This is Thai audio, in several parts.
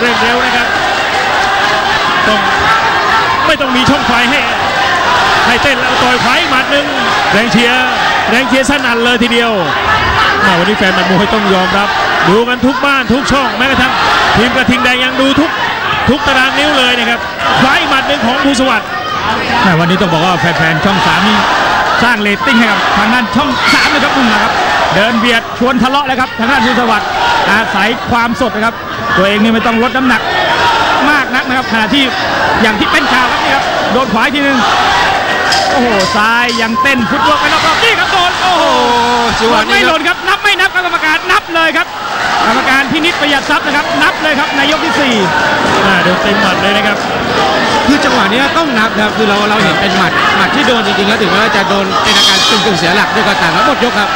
เร่งเร็วนะครับต้องไม่ต้องมีช่องไฟให้ให้เต้นแล้วต่อยไฟหมัดหนึ่งแรงเชียร์แรงเชียร์สนั่นเลยทีเดียวม่วันนี้แฟนมัดมวยต้องยอมรับ ดูกันทุกบ้านทุกช่องแม้กระทั่งทีมกระทิงแดงยังดูทุกทุกตารางนิ้วเลยนะครับไฟหมัดหนึ่งของพูนสวัสดิ์วันนี้ต้องบอกว่าแฟนๆช่องสามนี่สร้างเรตติ้งให้กับทางด้านช่องสามเลยครับนุ่มนะครับ เดินเบียดชวนทะเลาะเลยครับทางด้านพูนสวัสดิ์อาศัยความสดนะครับ ตัวเองนี่ไม่ต้องลดน้ำหนักมากนักนะครับขณะที่อย่างที่เป็นข่าวครับนี่ครับโดนขวาอีกทีหนึงโอ้โหซ้ายยังเต้นฟุตบอลไปรอบๆนี่ครับโดนโอ้โหจังหวะโดนนี้ไม่คหรัล่บนครับนับไม่นับครับกรรมการนับเลยครับกรรมการพินิจประหยัดทรัพย์นะครับ นับเลยครับในยกที่สี่อ่าโดนเต็มหมัดเลยนะครับ คือจังหวะเนี้ยต้องนับนะครับคือเราเราเห็นเป็นหมัดหมัดที่โดนจริงๆแล้วถึงแม้ว่าจะโดนเป็นอาการกึ่งกึ่งๆเสียหลักด้วยก็ตามแล้วหมดยกครับ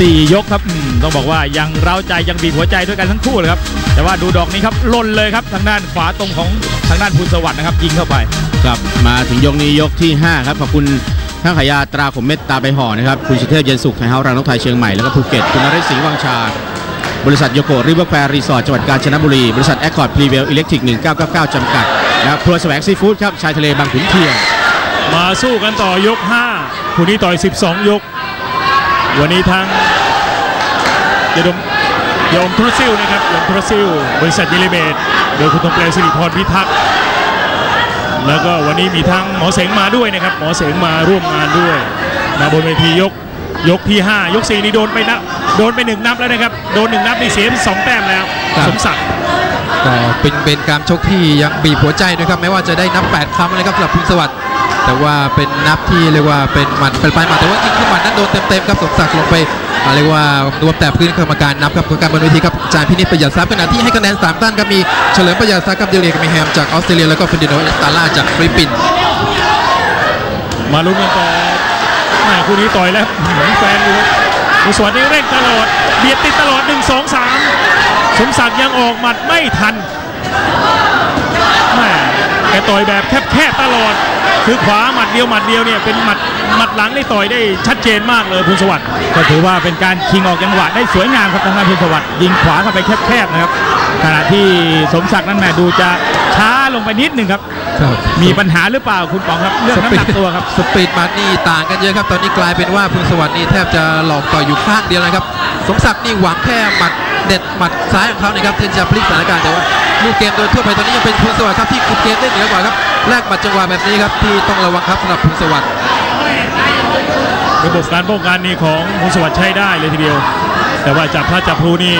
4 ยกครับอืมต้องบอกว่ายังเร้าใจยังบีบหัวใจด้วยกันทั้งคู่เลยครับ แต่ว่าดูดอกนี้ครับหล่นเลยครับทางด้านขวาตรงของทางด้านพูนสวัสดิ์นะครับยิงเข้าไปครับมาถึงยกนี้ยกที่ 5 ครับขอบคุณท่านขายาตราขมเม็ดตาใบห่อนะครับคุณสุเทพเย็นสุขไทยเฮาส์รังนกไทยเชียงใหม่แล้วก็ภูเก็ตคุณนริศศรีวังชา บริษัทโยโกริเวอร์แควร์รีสอร์ทจังหวัดกาญจนบุรี บริษัทแอคคอร์ดพรีเวลอิเล็กทริก 1999 จำกัดนะครับครัวแสวงซีฟู้ดครับชายทะเลบางขุนเทียนมาสู้กันต่อยก 5 คู่นี้ต่อย 12 ยก วันนี้ทาง ยดมยมทุรซิลนะครับยมทุรซิลบริษัทเยลิเบตโดยคุณตงเปลวสิริพรพิทักษ์แล้วก็วันนี้มีทั้งหมอเสงมาด้วยนะครับ หมอเสงมาร่วมงานด้วยมาบนเวทียกยกที่ 5 ยก 4 นี่โดนไปนับโดนไปหนึ่งนับแล้วนะครับ โดนหนึ่งนับนี่เสียไปสองแต้มแล้วครับสมศักดิ์ก็เป็นเป็นการชกที่ยังบีบหัวใจนะครับแม้ว่าจะได้นับ 8คำเลยครับสำหรับพิมพ์สวัสดิ์ แต่ว่าเป็นนับที่เรียกว่าเป็นหมัดเป็นปลายหมัดแต่ว่าจริงๆหมัดนั้นโดนเต็มๆครับสมศักดิ์ลงไปเรียกว่ารวมแต่พื้นกรรมการนับครับกรรมการบนเวทีครับจารย์พินิจประหยัดทรัพย์ขณะที่ให้คะแนนสามท่านครับมีเฉลิมประหยัดทรัพย์ครับเดลเรียกมิแฮมจากออสเตรเลียแล้วก็เฟนดิโนเอสตาล่าจากฟิลิปปินส์มาลุ้นกันต่อแม่คู่นี้ต่อยแล้วเหมือนแฟนอยู่ผู้สวัสดิ์นี่เร่งตลอดเบียดติดตลอด 1 2 3 สมศักดิ์ยังออกหมัดไม่ทันแม่แกต่อยแบบแคบๆตลอด คือขวาหมัดเดียวหมัดเดียวเนี่ยเป็นหมัดหมัดหลังได้ต่อยได้ชัดเจนมากเลยภูลสวัสดิ์ก็ถือว่าเป็นการชิงออกจังหวะได้สวยงามครับทางด้านภูลสวัสดิ์ยิงขวาเข้าไปแคบๆนะครับขณะที่สมศักดิ์นั้นแหมดูจะช้าลงไปนิดหนึ่งครับ มีปัญหาหรือเปล่าคุณปองครับเรื่องน้ำหนักตัวครับสปีดหมัดนี่ต่างกันเยอะครับ ตอนนี้กลายเป็นว่าพึงสวัสดิ์นี่แทบจะหลอกต่อยอยู่ข้างเดียวนะครับ สมศักดิ์นี่หวังแค่หมัดเด็ดหมัดซ้ายของเขานะครับที่จะพลิกสถานการณ์แต่ว่าลูกเกมโดยทั่วไปตอนนี้ยังเป็นพึงสวัสดิ์ครับที่คุมเกมได้เหนือกว่าครับ แลกหมัดจังหวะแบบนี้ครับที่ต้องระวังครับสำหรับพึงสวัสดิ์ระบบการป้องกันนี่ของภูลสวัสดิ์ใช้ได้เลยทีเดียว แต่ว่าจับพระจับพลูนี่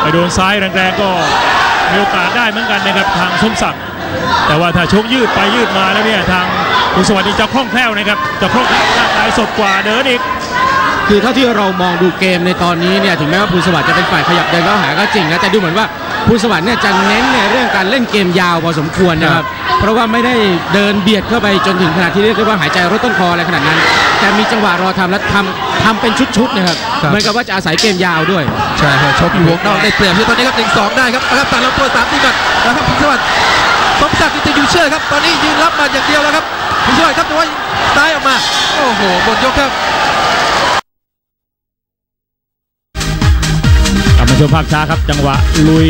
ไปโดนซ้ายแรงๆก็มีโอกาสได้เหมือนกันนะครับทางสมศักดิ์แต่ว่าถ้าชกยืดไปยืดมาแล้วเนี่ยทางภูลสวัสดิ์นี่จะคล่องแคล่วนะครับจะคล่องแคล่วร่างกายสดกว่าเดินอีก คือเท่าที่เรามองดูเกมในตอนนี้เนี่ยถึงแม้ว่าภูลสวัสดิ์จะเป็นฝ่ายขยับเดินเข้าหาก็จริงนะแต่ดูเหมือนว่าภูลสวัสดิ์เนี่ยจะเน้นในเรื่องการเล่นเกมยาวพอสมควรนะครับ เพราะว่าไม่ได้เดินเบียดเข้าไปจนถึงขนาดที่เรียกได้ว่าหายใจรถต้นคออะไรขนาดนั้น แต่มีจังหวะรอทำและทำทำเป็นชุดๆนะครับเหมือนกับว่าจะอาศัยเกมยาวด้วยใช่ครับชกอยู่วงนอกได้เปรียบที่ตอนนี้ครับหนึ่งสองได้ครับนะครับตัดลำตัวสามทีก่อนแล้วครับพิศวัตสมศักดิ์จะอยู่เชื่อครับตอนนี้ยืนรับมาอย่างเดียวแล้วครับพิศวัตครับแต่ว่าซ้ายออกมาโอ้โหหมดยกครับกลับมาชมภาพช้าครับ จังหวะลุย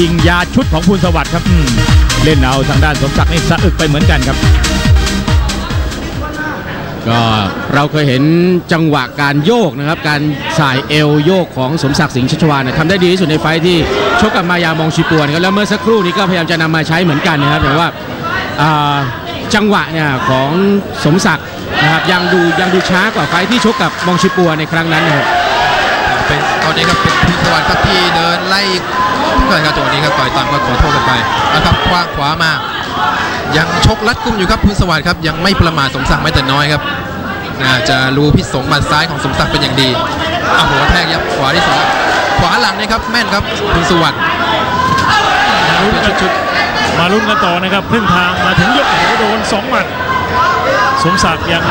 ยิงยาชุดของภูลสวัสดิ์ครับอืม เล่นเอาทางด้านสมศักดิ์นี่สะอึกไปเหมือนกันครับ ก็เราเคยเห็นจังหวะการโยกนะครับ การสายเอวโยกของสมศักดิ์สิงห์ชัชวานเนยทำได้ดีที่สุดในไฟท์ที่ชกกับมายามองชิปวนครับแล้วเมื่อสักครู่นี้ก็พยายามจะนำมาใช้เหมือนกันนะครับแต่ว่าอ่าจังหวะเนี่ยของสมศักดิ์นะครับยังดูยังดูช้ากว่าไฟท์ที่ชกกับมองชิปัวในครั้งนั้นนะครับเป็นตอนนี้ครับเป็นพิศวัตครับที่เดินไล่เกิดครับจังหวะนี้ครับต่อยตามก็ขอโทษกันไปนะครับคว้างขวามา ยังชกรัดกุมอยู่ครับพิศวัตครับยังไม่ประมาทสมศักดิ์ไม่แต่น้อยครับน่าจะรู้พิษสงหมัดซ้ายของสมศักดิ์เป็นอย่างดีเอาหัวแทกยับขวาที่สองขวาหลังนะครับแม่นครับพิศวัตลุ้นกันชุดมาลุ้นกันต่อนะครับครึ่งทางมาถึงยกโอ้โดนสองหมัด สมศักดิ์ยัง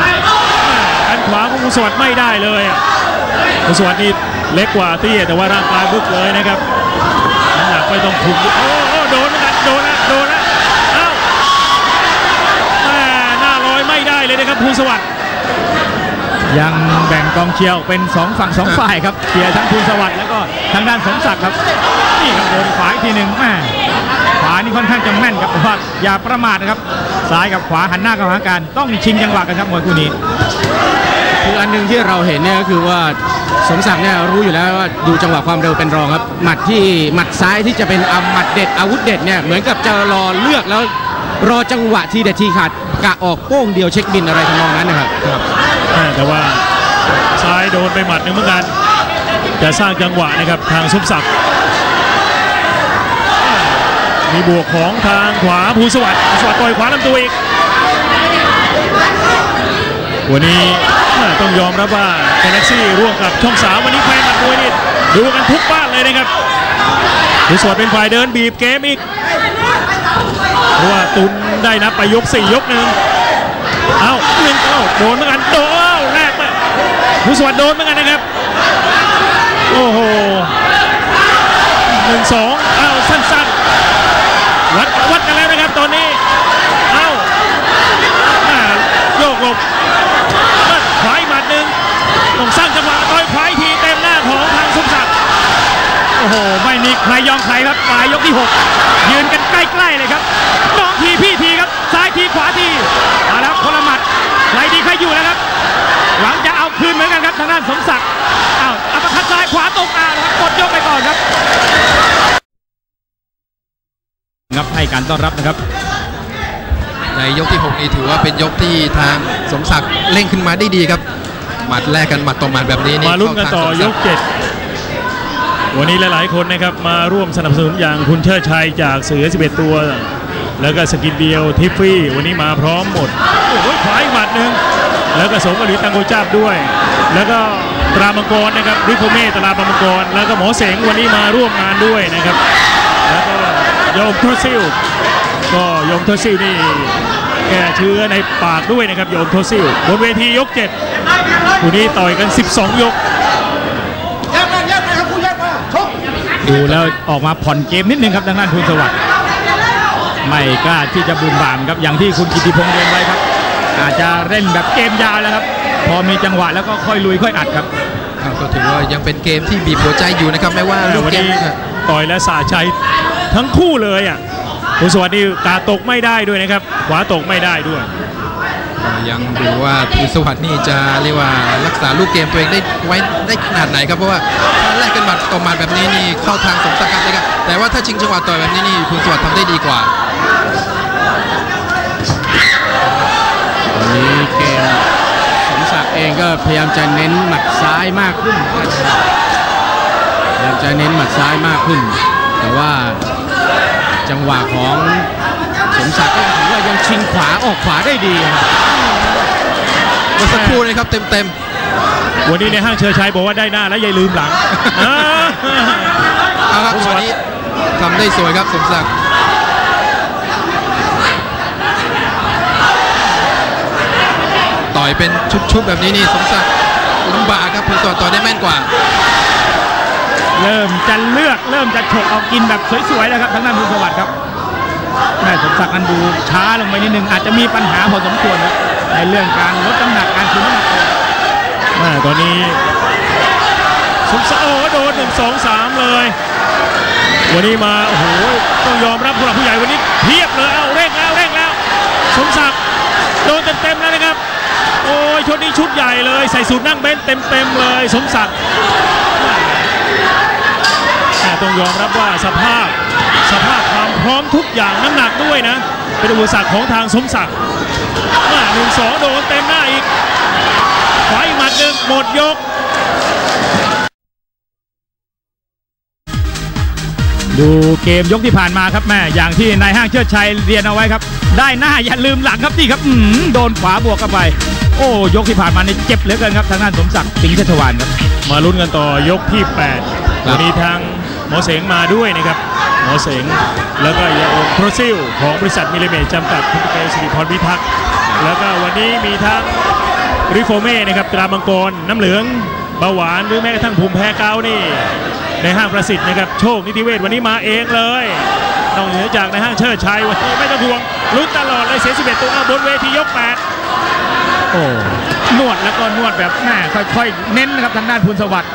อันขวาของภูลสวัสดิ์ไม่ได้เลยอะภูลสวัสดิ์นี่เล็กกว่าเตี้ยแต่ว่าร่างกายบึกเลยนะครับ ไม่ต้องคุมโอ้โหโดนนะโดนนะโดนนะเอ้าแม่หน้าลอยไม่ได้เลยนะครับภูลสวัสดิ์ยังแบ่งกองเชียร์ออกเป็นสองฝั่งสองฝ่ายครับเชียร์ทั้งภูลสวัสดิ์แล้วก็ทางด้านสมศักดิ์ครับนี่ครับโดนขวาอีกทีหนึ่งแม่ขวานี่ค่อนข้างจะแม่นครับแต่ว่าอย่าประมาทนะครับซ้ายกับขวาหันหน้าเข้าหากันต้องชิงจังหวะกันครับมวยคู่นี้คืออันหนึ่งที่เราเห็นเนี่ยก็คือว่า สมศักดิ์เนี่ยรู้อยู่แล้วว่าดูจังหวะความเร็วเป็นรองครับ หมัดที่หมัดซ้ายที่จะเป็นอาหมัดเด็ดอาวุธเด็ดเนี่ยเหมือนกับจะรอเลือกแล้วรอจังหวะทีเด็ดทีขาดกะออกโป้งเดียวเช็คบินอะไรทำนองนั้นนะครับแต่ว่าซ้ายโดนไปหมัดหนึ่งเหมือนกันจะสร้างจังหวะนะครับทางสมศักดิ์มีบวกของทางขวาภูสวัสดิ์สวัสดิ์ต่อยขวาลำตัวอีกวันนี้ต้องยอมรับว่า เ a ล็กซี่ร่วมกับช่องสามวันนี้แฟนหมัดมวยนี่ดูกันทุกบ้านเลยนะครับภูสวดเป็นฝ่ายเดินบีบเกมอีกเพราะว่าตุนได้นับไปยกสี่ยกหนึ่งเอาหนึ่งเอ้าโดนเหมือนกันโดนเอ้าแรกไปผู้สวัสดโดนเหมือนกันนะครับโอ้โหหนึ่งสองเอ้าสั้นๆวัดวัดกันแล้วนะครับตอนนี้เอ้าอ่าโยกหลบมาขวาอีกหมัดหนึ่ง ต้องสร้างจังหวะต่อยขวาอีกทีเต็มหน้าของทางสมศักดิ์โอ้โห ไม่มีใครยอมใครครับปลายยกที่ 6 ยืนกันใกล้ๆเลยครับน้องทีพี่ทีครับ ซ้ายทีขวาทีเอาละครับคนละหมัดใครดีใครอยู่แล้วครับหวังจะเอาคืนเหมือนกันครับทางด้านสมศักดิ์อ้าวอัปคัดซ้ายขวาตรงอ่านครับกดยกไปก่อนครับงับให้การต้อนรับนะครับในยกที่ 6 นี่ถือว่าเป็นยกที่ทางสมศักดิ์เร่งขึ้นมาได้ดีครับ หมัดแรกกันหมัดต่อหมัดแบบนี้นี่มาลุ้นกันต่อเข้าทางสมยศักดิ์เจ็ดวันนี้หลาย ๆ คนนะครับมาร่วมสนับสนุนอย่างคุณเชิดชัยจากเสือ 11 ตัว แล้วก็สกินเดียวทิฟฟี่วันนี้มาพร้อมหมดโอ้โหขวาอีกหมัดหนึ่งแล้วก็สงกะหลีตังโกจับด้วย แล้วก็ตรามังกรนะครับริโคเม่ตรามังกร แล้วก็หมอเสงวันนี้มาร่วมงานด้วยนะครับแล้วก็โยมทุซิลก็โยมโทซิลนี่แก้เชื้อในปากด้วยนะครับโยมโทซิลบนเวทียกเจ็ด คู่นี้ต่อยกัน 12 ยก ดูแล้วออกมาผ่อนเกมนิดนึงครับทางด้านภูลสวัสดิ์ไม่กล้าที่จะบุมบามครับอย่างที่คุณกิติพงษ์เรียนไว้ครับ อาจจะเล่นแบบเกมยาวแล้วครับ พอมีจังหวะแล้วก็ค่อยลุยค่อยอัดครับครับก็ถือว่ายังเป็นเกมที่บีบหัวใจอยู่นะครับไม่ว่าลูกวันเกมนี้ต่อยและสาชัยทั้งคู่เลยอะคุณสวัสดีตาตกไม่ได้ด้วยนะครับขวาตกไม่ได้ด้วย ยังดูว่าภูสวัสดิ์นี่จะเรียกว่ารักษาลูกเกมตัวเองได้ไว้ได้ขนาดไหนครับเพราะว่าถ้าแลกกันหมัดต่อหมัดแบบนี้นี่เข้าทางสมศักดิ์เลยครับแต่ว่าถ้าชิงจังหวะต่อยแบบนี้นี่ภูสวัสดิ์ทำได้ดีกว่าตอนนี้เกมสมศักดิ์เองก็พยายามจะเน้นหมัดซ้ายมากขึ้นพยายามจะเน้นหมัดซ้ายมากขึ้น แต่ว่าจังหวะของ สมศักดิ์ก็ถือว่ายังชิงขวาออกขวาได้ดีครับเมื่อสักครู่นะครับเต็มเต็มวันนี้ในห้างเชิญชัยบอกว่าได้หน้าและอย่าลืมหลังอ่าๆเอาครับวันนี้ทำได้สวยครับสมศักดิ์ต่อยเป็นชุดๆแบบนี้นี่สมศักดิ์ลำบากครับภูสวัสดิ์ต่อยได้แม่นกว่า เริ่มจะเลือกเริ่มจะฉกเอากินแบบสวยๆแล้วครับทางด้านภูลสวัสดิ์ครับ แม่สมศักดิ์นั้นดูช้าลงไปนิดนึงอาจจะมีปัญหาพอสมควรในเรื่องการลดน้ำหนักการคืนน้ำหนักตัวแม่ตอนนี้สมศักดิ์โอ้โดนหนึ่งสองสามเลย วันนี้มาโอ้โหต้องยอมรับผู้หลักผู้ใหญ่วันนี้เพียบเลยเอาเร่งแล้วเร่งแล้ว สมศักดิ์โดนเต็มๆแล้วนะครับ โอ้ยชุดนี้ชุดใหญ่เลยใส่สูตรนั่งเบนซ์เต็มๆเลย สมศักดิ์ต้องยอมรับว่าสภาพสภาพ ร้อมทุกอย่างน้ำหนักด้วยนะ เป็นอุปสรรคของทางสมศักดิ์มาหนึ่งสองโดนเต็มหน้าอีกขวาอีกหมัดหนึ่งหมดยกดูเกมยกที่ผ่านมาครับแม่อย่างที่นายห้างเชิดชัยเรียนเอาไว้ครับ ได้หน้าอย่าลืมหลังครับนี่ครับอื้อหือโดนขวาบวกเข้าไป โอ้ยกที่ผ่านมานี่เจ็บเหลือเกินครับทางด้านสมศักดิ์สิทธิชัชวาลครับมาลุ้นกันต่อยกที่8วันนี้ทางหมอเสงมาด้วยนะครับห มอเสง แล้วก็ยาอมโปรซิลของบริษัทมิลลิเมดจำกัดคุณเกษสิริพรพิทักษ์แล้วก็วันนี้มีทั้งริโฟเม่นะครับตรามังกรน้ำเหลืองเบาหวานหรือแม้กระทั่งภูมิแพ้เกานี่ ในห้างประสิทธิ์นะครับโชคนิติเวศวันนี้มาเองเลยนอกเหนือจากในห้างเชิดชัยวันนี้ไม่ต้องห่วงลุ้นตลอดเลยเสีย11ตัวเอาบนเวทียก8โอ้นวดแล้วก็นวดแบบแม่ค่อยๆ เน้นนะครับทางด้านภูลสวัสดิ์